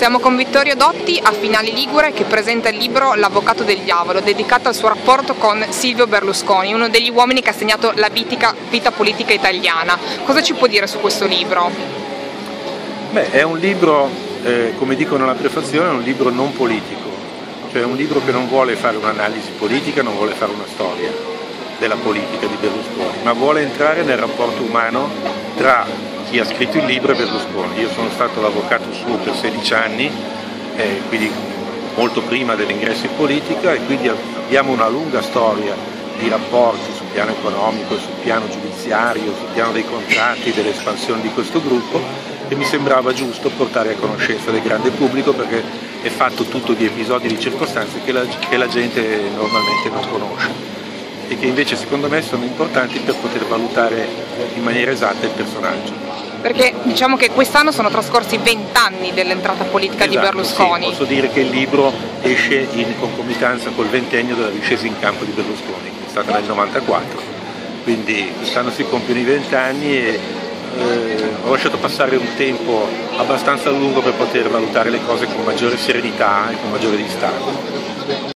Siamo con Vittorio Dotti a Finale Ligure che presenta il libro L'Avvocato del Diavolo, dedicato al suo rapporto con Silvio Berlusconi, uno degli uomini che ha segnato la vitica, vita politica italiana. Cosa ci può dire su questo libro? Beh, è un libro, eh, come dicono nella prefazione, è un libro non politico, cioè è un libro che non vuole fare un'analisi politica, non vuole fare una storia della politica di Berlusconi, ma vuole entrare nel rapporto umano tra chi ha scritto il libro è Berlusconi. Io sono stato l'avvocato suo per 16 anni, eh, quindi molto prima dell'ingresso in politica e quindi abbiamo una lunga storia di rapporti sul piano economico, sul piano giudiziario, sul piano dei contratti, dell'espansione di questo gruppo e mi sembrava giusto portare a conoscenza del grande pubblico perché è fatto tutto di episodi e di circostanze che la, che la gente normalmente non conosce e che invece secondo me sono importanti per poter valutare in maniera esatta il personaggio. Perché diciamo che quest'anno sono trascorsi vent'anni dell'entrata politica esatto, di Berlusconi. Sì, posso dire che il libro esce in concomitanza col ventennio della discesa in campo di Berlusconi, che è stata nel 94. Quindi quest'anno si compiono i vent'anni e eh, ho lasciato passare un tempo abbastanza lungo per poter valutare le cose con maggiore serenità e con maggiore distacco.